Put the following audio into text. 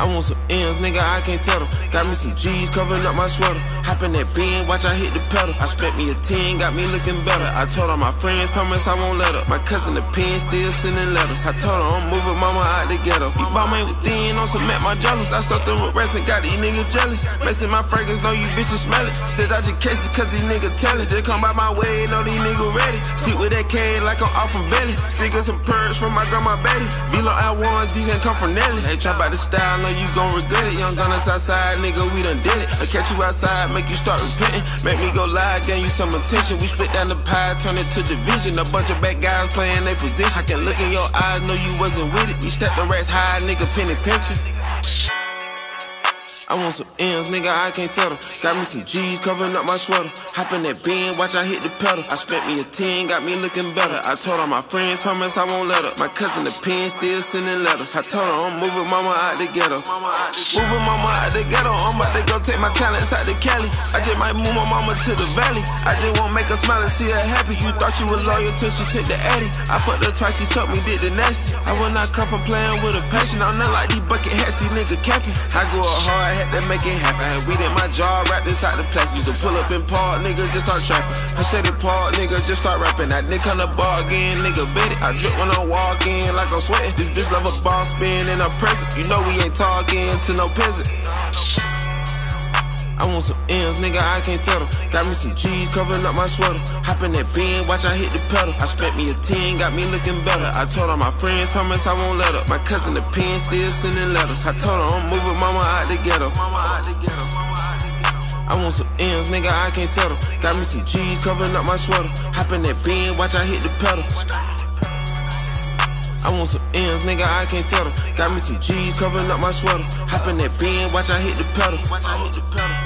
I want some M's, nigga, I can't settle. Got me some G's covering up my sweater. Hop in that bin, watch I hit the pedal. I spent me a 10, got me looking better. I told all my friends, promise I won't let up. My cousin the pen still sending letters. I told her I'm moving mama out the ghetto. You bought me with thin on some met my jealous. I stuck them with rest and got these niggas jealous. Messing my fragrance, know you bitches smell it. Still out your cases, cause these niggas tell it. Just come by my way, know these niggas ready. Stick with that K like I'm off from Belly. Sticking some purrs from my grandma Betty. Velo I1s, these ain't come from Nelly. They try about the style, know you gon' regret it. Young gunners outside, nigga, we done did it. I catch you outside, make you start repenting. Make me go live, gain you some attention. We split down the pie, turn it to division. A bunch of bad guys playing their position. I can look in your eyes, know you wasn't with it. We stepped the rats high, nigga, penny pinching. I want some M's, nigga, I can't settle. Got me some G's covering up my sweater. Hop in that bin, watch I hit the pedal. I spent me a 10, got me looking better. I told all my friends, promise I won't let up. My cousin the pen still sending letters. I told her I'm moving mama out the ghetto. Moving mama out the ghetto. I'm about to go take my talents out to Cali. I just might move my mama to the valley. I just won't make her smile and see her happy. You thought she was loyal till she sent the Addy. I fucked her twice, she took me, did the nasty. I will not come from playing with a passion. I'm not like these bucket hats, these niggas capping. I go hard, had to make it happen. We did my my wrapped inside the plastic. To pull up in park, nigga, just start trapping. I said it park, nigga, just start rapping. That nigga on the bar again, nigga, bet it. I drip when I walk in, like I'm sweating. This bitch love a ball spin in her present. You know we ain't talking to no peasant. I want some M's, nigga, I can't settle. Got me some G's covering up my sweater. Hop in that bin, watch I hit the pedal. I spent me a 10, got me looking better. I told all my friends, promise I won't let up. My cousin the pen still sending letters. I told her I'm moving mama out the ghetto. I want some M's, nigga, I can't settle. Got me some G's covering up my sweater. Hop in that bin, watch I hit the pedal. I want some M's, nigga, I can't settle. Got me some G's covering up my sweater. Hop in that bin, watch I hit the pedal. Watch I hit the pedal.